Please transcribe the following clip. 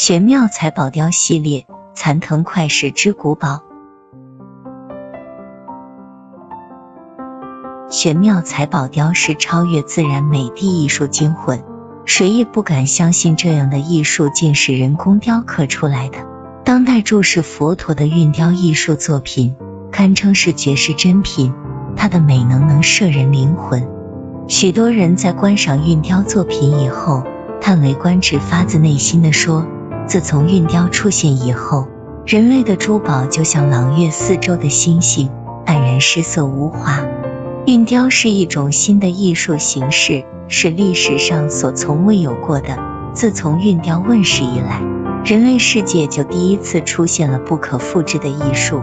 玄妙财宝雕系列，残藤快石之古堡。玄妙财宝雕是超越自然美的艺术精魂，谁也不敢相信这样的艺术竟是人工雕刻出来的。当代注释佛陀的运雕艺术作品，堪称是绝世珍品，它的美能能摄人灵魂。许多人在观赏运雕作品以后，叹为观止，发自内心的说：自从运雕出现以后，人类的珠宝就像朗月四周的星星，黯然失色无华。运雕是一种新的艺术形式，是历史上所从未有过的。自从运雕问世以来，人类世界就第一次出现了不可复制的艺术。